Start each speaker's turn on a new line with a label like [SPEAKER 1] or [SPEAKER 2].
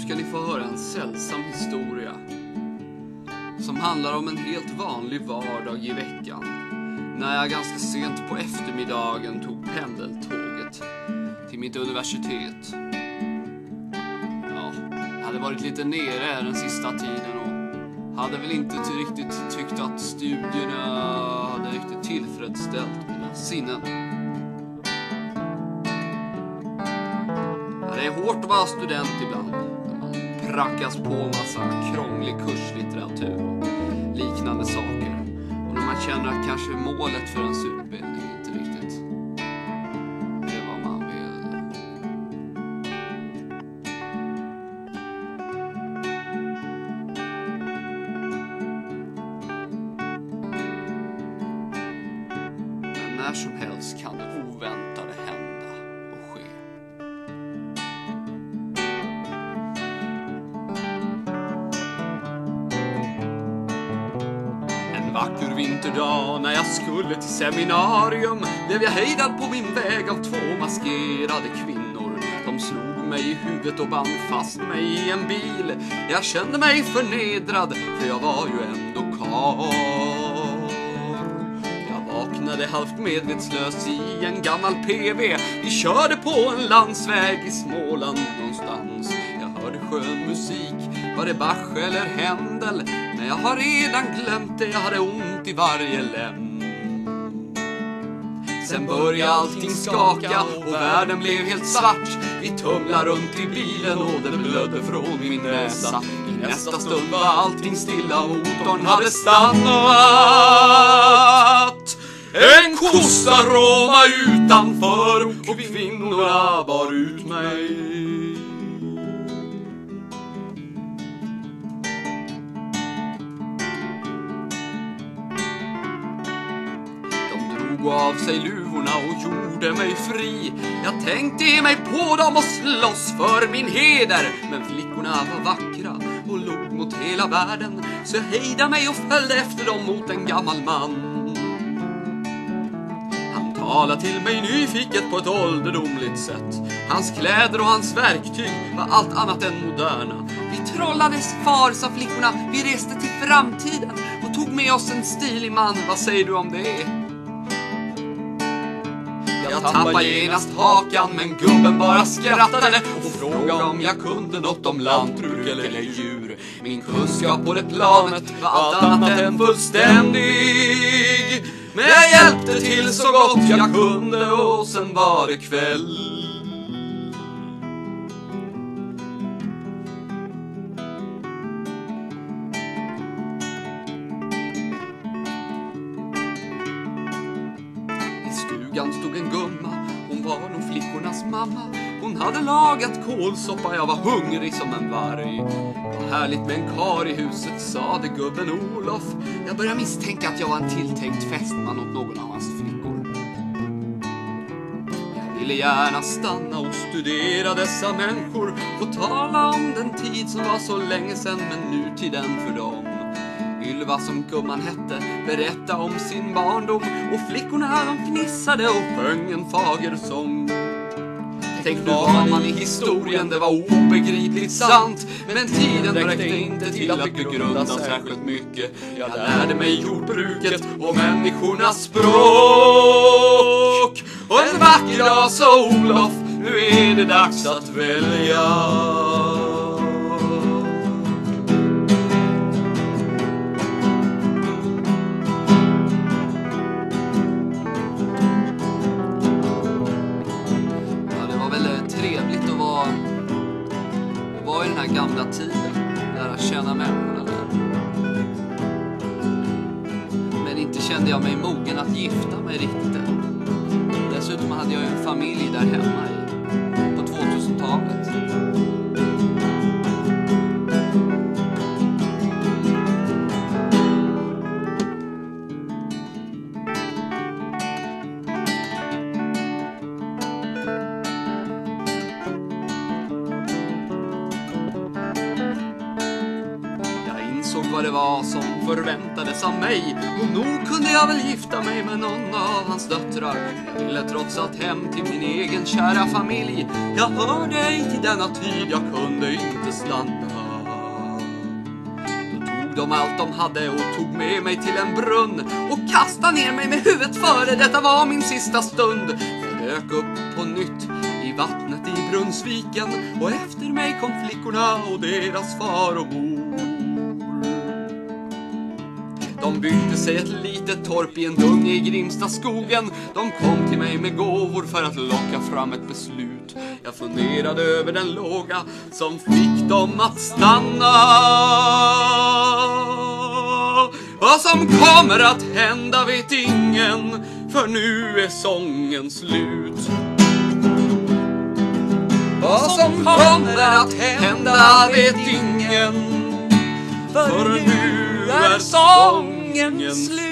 [SPEAKER 1] ska ni få höra en sällsam historia. Som handlar om en helt vanlig vardag i veckan. När jag ganska sent på eftermiddagen tog pendeltåget till mitt universitet. Ja, jag hade varit lite nere den sista tiden och hade väl inte riktigt tyckt att studierna hade riktigt tillfredsställt mina sinnen. Det är hårt att vara student ibland. Prackas på massa krånglig kurslitteratur och liknande saker. Och när man känner att kanske målet för ens utbildning inte riktigt är vad man vill. Men när som helst kan det vacker vinterdag när jag skulle till seminarium blev jag hejdad på min väg av två maskerade kvinnor. De slog mig i huvudet och band fast mig i en bil. Jag kände mig förnedrad för jag var ju ändå karl. Jag vaknade halvt medvetslös i en gammal PV. Vi körde på en landsväg i Småland någonstans. Jag hörde skön musik, var det Bach eller Händel? Men jag har redan glömt det, jag hade ont i varje lem. Sen började allting skaka och världen blev helt svart. Vi tumlade runt i bilen och det blödde från min näsa. I nästa stund var allting stilla, motorn hade stannat. En kossa råma utanför och kvinnorna bar ut mig. Tog drog av sig luvorna och gjorde mig fri. Jag tänkte ge mig på dem och slåss för min heder. Men flickorna var vackra och log mot hela världen. Så jag hejdade mig och följde efter dem mot en gammal man. Han till mig nyfiket på ett ålderdomligt sätt. Hans kläder och hans verktyg var allt annat än moderna. Vi trollades far, sa flickorna. Vi reste till framtiden och tog med oss en stilig man. Vad säger du om det? Jag tappade genast hakan men gubben bara skrattade och frågade om jag kunde något om lantbruk eller djur. Min kunskap på det planet var allt annat än fullständig. Men jag hjälpte till så gott jag kunde och sen var det kväll. Stugan stod en gumma, hon var nog flickornas mamma. Hon hade lagat kålsoppa, jag var hungrig som en varg. Vad härligt med en kar i huset, sade gubben Olof. Jag börjar misstänka att jag var en tilltänkt fästman åt någon av hans flickor. Jag ville gärna stanna och studera dessa människor och tala om den tid som var så länge sen men nutiden för dem. Ylva som gumman hette berätta om sin barndom. Och flickorna de fnissade och sjöng en fager sång. Tänk nu var man i historien, det var obegripligt sant. Men tiden räckte inte till att begrunda särskilt mycket. Jag lärde mig jordbruket och människornas språk. Och en vacker dag sa Olof, nu är det dags att välja var väldigt eh, trevligt att vara, att vara i den här gamla tiden. Lära känna människorna där. Men inte kände jag mig mogen att gifta mig riktigt än. Dessutom hade jag ju en familj där hemma insåg vad det var som förväntades av mig och nog kunde jag väl gifta mig med någon av hans döttrar. Jag ville trots allt hem till min egen kära familj. Jag hörde ej till denna tid, jag kunde inte stanna. Då tog de allt de hade och tog med mig till en brunn och kastade ner mig med huvudet före. Detta var min sista stund. Jag dök upp på nytt i vattnet i Brunnsviken och efter mig kom flickorna och deras far och mor. De byggde sig ett litet torp i en dunge i Grimstaskogen. De kom till mig med gåvor för att locka fram ett beslut. Jag funderade över den låga som fick dem att stanna. Vad som kommer att hända vet ingen, för nu är sången slut. Vad som kommer att hända vet ingen, för nu är sången slut.